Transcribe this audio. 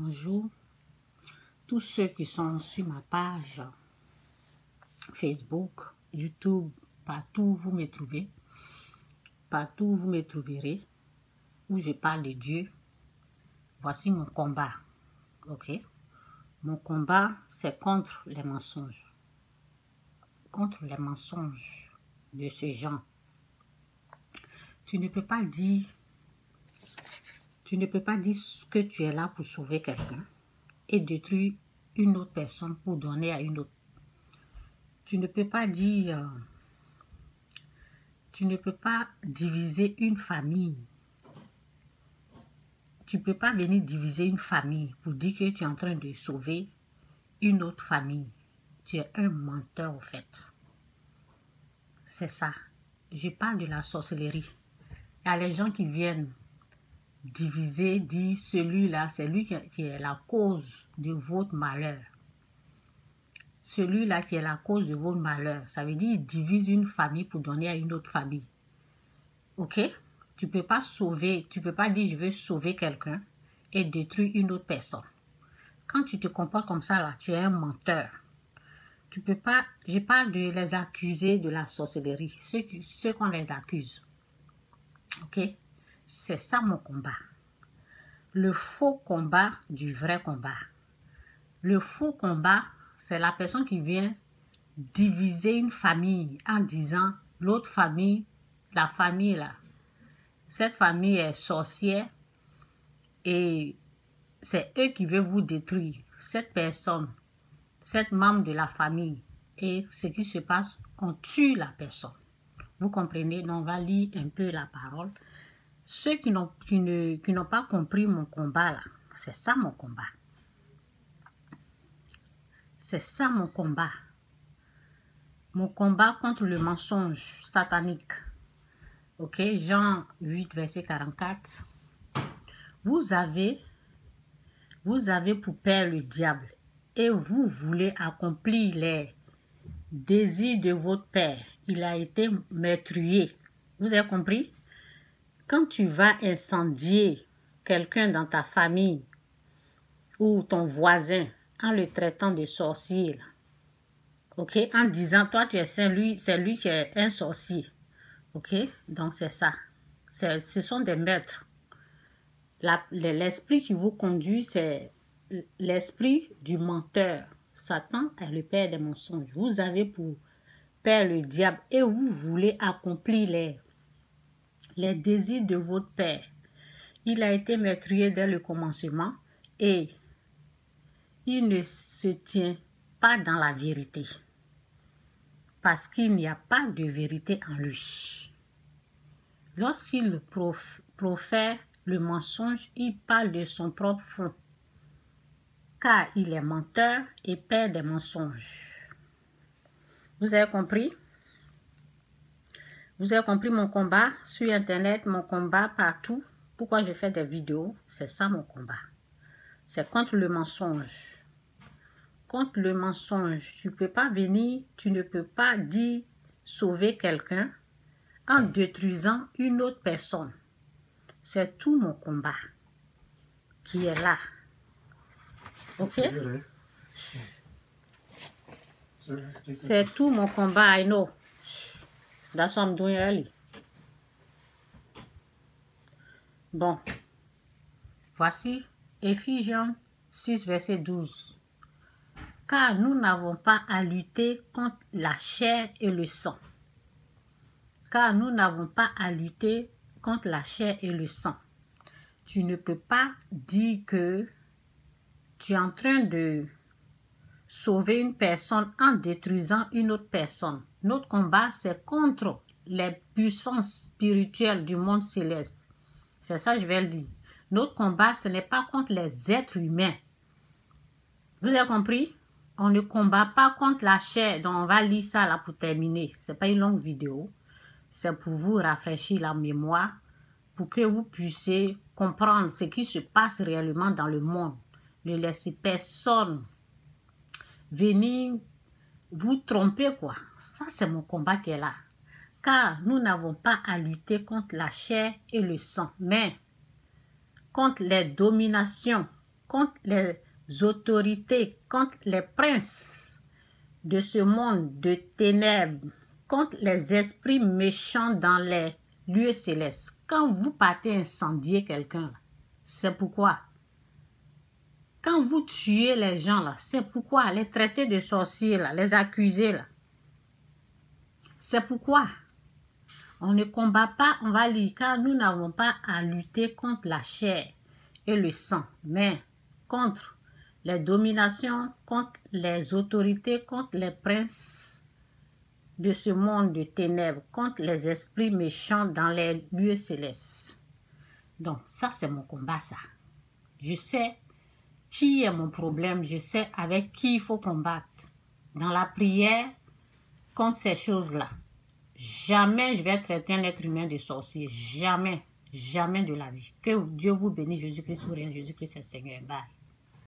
Bonjour. Tous ceux qui sont sur ma page Facebook, YouTube, partout où vous me trouvez, partout où vous me trouverez, où je parle de Dieu, voici mon combat. Ok? Mon combat, c'est contre les mensonges. Contre les mensonges de ce genre. Tu ne peux pas dire tu ne peux pas dire que tu es là pour sauver quelqu'un et détruire une autre personne pour donner à une autre. Tu ne peux pas dire... Tu ne peux pas diviser une famille. Tu ne peux pas venir diviser une famille pour dire que tu es en train de sauver une autre famille. Tu es un menteur au fait. C'est ça. Je parle de la sorcellerie. Il y a les gens qui viennent diviser, dit celui-là, c'est lui qui est la cause de votre malheur. Celui-là qui est la cause de votre malheur, ça veut dire il divise une famille pour donner à une autre famille. Ok? Tu ne peux pas sauver, tu peux pas dire je veux sauver quelqu'un et détruire une autre personne. Quand tu te comportes comme ça, là, tu es un menteur. Tu peux pas, je parle de les accuser de la sorcellerie, ceux qu'on les accuse. Ok? C'est ça mon combat. Le faux combat du vrai combat. Le faux combat, c'est la personne qui vient diviser une famille en disant l'autre famille, la famille là, cette famille est sorcière et c'est eux qui veulent vous détruire. Cette personne, cette membre de la famille. Et ce qui se passe, on tue la personne. Vous comprenez? Donc, on va lire un peu la parole. Ceux qui n'ont pas compris mon combat, c'est ça mon combat. C'est ça mon combat. Mon combat contre le mensonge satanique. Ok, Jean 8, verset 44. Vous avez, vous avez pour père le diable et vous voulez accomplir les désirs de votre père. Il a été meurtrier. Vous avez compris? Quand tu vas incendier quelqu'un dans ta famille ou ton voisin en le traitant de sorcier, en disant toi tu es saint, lui, c'est lui qui est un sorcier, ok, donc c'est ça. Ce sont des maîtres. L'esprit qui vous conduit, c'est l'esprit du menteur. Satan est le père des mensonges. Vous avez pour père le diable et vous voulez accomplir les les désirs de votre Père. Il a été meurtrier dès le commencement et il ne se tient pas dans la vérité parce qu'il n'y a pas de vérité en lui. Lorsqu'il profère le mensonge, il parle de son propre fond, car il est menteur et père des mensonges. Vous avez compris? Vous avez compris mon combat sur Internet, mon combat partout. Pourquoi je fais des vidéos C'est ça mon combat. C'est contre le mensonge. Contre le mensonge. Tu ne peux pas venir, tu ne peux pas dire sauver quelqu'un en détruisant une autre personne. C'est tout mon combat qui est là. Ok? C'est tout mon combat, I know. That's what I'm doing. Bon. Voici Ephésiens 6, verset 12. Car nous n'avons pas à lutter contre la chair et le sang. Car nous n'avons pas à lutter contre la chair et le sang. Tu ne peux pas dire que tu es en train de sauver une personne en détruisant une autre personne. Notre combat, c'est contre les puissances spirituelles du monde céleste. C'est ça, je vais le dire. Notre combat, ce n'est pas contre les êtres humains. Vous avez compris? On ne combat pas contre la chair. Donc, on va lire ça là pour terminer. Ce n'est pas une longue vidéo. C'est pour vous rafraîchir la mémoire, pour que vous puissiez comprendre ce qui se passe réellement dans le monde. Ne laissez personne venir vous tromper, quoi. Ça, c'est mon combat qui est là. Car nous n'avons pas à lutter contre la chair et le sang, mais contre les dominations contre les autorités, contre les princes de ce monde de ténèbres, contre les esprits méchants dans les lieux célestes. Quand vous partez incendier quelqu'un, c'est pourquoi? Vous tuez les gens, là, c'est pourquoi. Les traiter de sorciers, là, les accuser, là. C'est pourquoi. On ne combat pas, on va lire, car nous n'avons pas à lutter contre la chair et le sang, mais contre les dominations, contre les autorités, contre les princes de ce monde de ténèbres, contre les esprits méchants dans les lieux célestes. Donc, ça, c'est mon combat, ça. Je sais qui est mon problème, je sais avec qui il faut combattre. Dans la prière, contre ces choses-là. Jamais je vais traiter un être humain de sorcier. Jamais. Jamais de la vie. Que Dieu vous bénisse, Jésus-Christ, Jésus-Christ, c'est Seigneur. Bye.